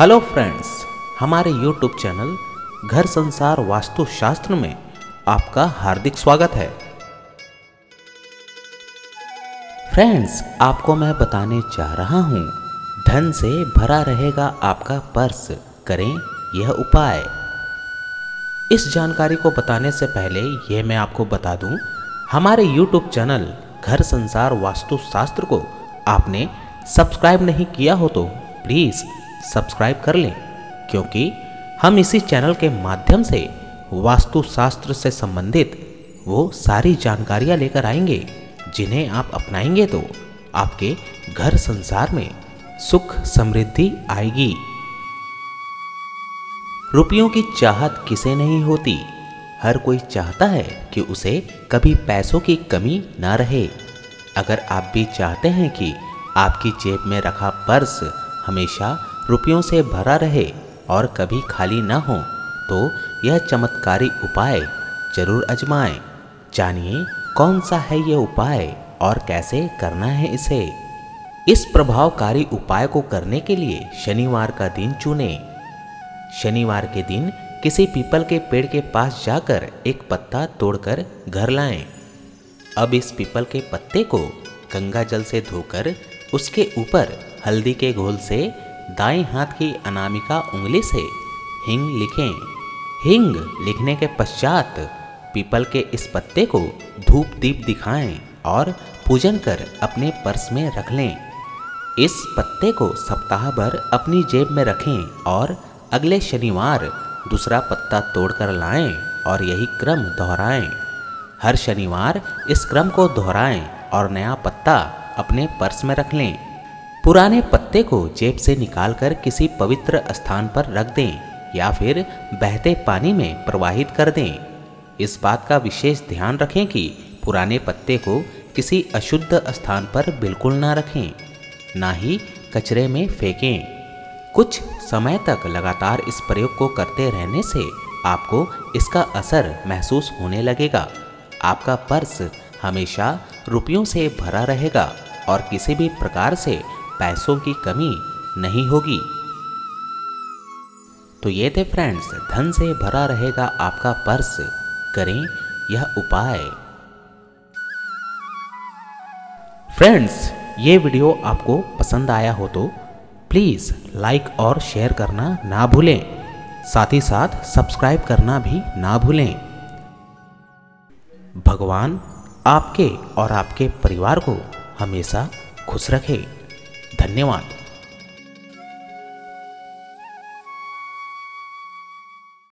Hello friends हमारे YouTube channel Ghar Sansar वास्तुशास्त्र में आपका हार्दिक स्वागत है। फ्रेंड्स आपको मैं बताने जा रहा हूँ, धन से भरा रहेगा आपका पर्स। करें यह उपाय। इस जानकारी को बताने से पहले यह मैं आपको बता दूँ, हमारे यूट्यूब चैनल घर संसार वास्तुशास्त्र को आपने सब्सक्राइब नहीं किया हो तो प्लीज़ सब्सक्राइब कर लें, क्योंकि हम इसी चैनल के माध्यम से वास्तुशास्त्र से संबंधित वो सारी जानकारियाँ लेकर आएँगे, जिन्हें आप अपनाएँगे तो आपके घर संसार में सुख समृद्धि आएगी। रुपयों की चाहत किसे नहीं होती? हर कोई चाहता है कि उसे कभी पैसों की कमी ना रहे। अगर आप भी चाहते हैं कि आपकी जेब में रखा पर्स हमेशा रुपयों से भरा रहे और कभी खाली न हो तो यह चमत्कारी उपाय ज़रूर अजमाएँ। जानिए कौन सा है यह उपाय और कैसे करना है इसे? इस प्रभावकारी उपाय को करने के लिए शनिवार का दिन चुने। शनिवार के दिन किसी पीपल के पेड़ के पास जाकर एक पत्ता तोड़कर घर लाएँ। अब इस पीपल के पत्ते को गंगा जल से धोकर उसके ऊपर हल्दी के घोल से दाएँ हाथ की अनामिका उंगली से हिंग लिखें। हिंग लिखने के पश्चात पीपल के इस पत्ते को धूप दीप दिखाएँ और पूजन कर अपने पर्स में रख लें। इस पत्ते को सप्ताह भर अपनी जेब में रखें और अगले शनिवार दूसरा पत्ता तोड़कर लाएँ और यही क्रम दोहराएँ। हर शनिवार इस क्रम को दोहराएँ और नया पत्ता अपने पर्स में रख लें। पुराने पत्ते को जेब से निकालकर किसी पवित्र स्थान पर रख दें या फिर बहते पानी में प्रवाहित कर दें। इस बात का विशेष ध्यान रखें कि पुराने पत्ते को किसी अशुद्ध स्थान पर बिल्कुल ना रखें, ना ही कचरे में फेंकें। कुछ समय तक लगातार इस प्रयोग को करते रहने से आपको इसका असर महसूस होने लगेगा। आपका पर्स हमेशा रुपयों से भरा रहेगा और किसी भी प्रकार से पैसों की कमी नहीं होगी। तो ये थे फ्रेंड्स धन से भरा रहेगा आपका पर्स। करें यह उपाय। फ्रेंड्स ये वीडियो आपको पसंद आया हो तो प्लीज़ लाइक और शेयर करना ना भूलें। साथ ही साथ सब्सक्राइब करना भी ना भूलें। भगवान आपके और आपके परिवार को हमेशा खुश रखे। धन्यवाद।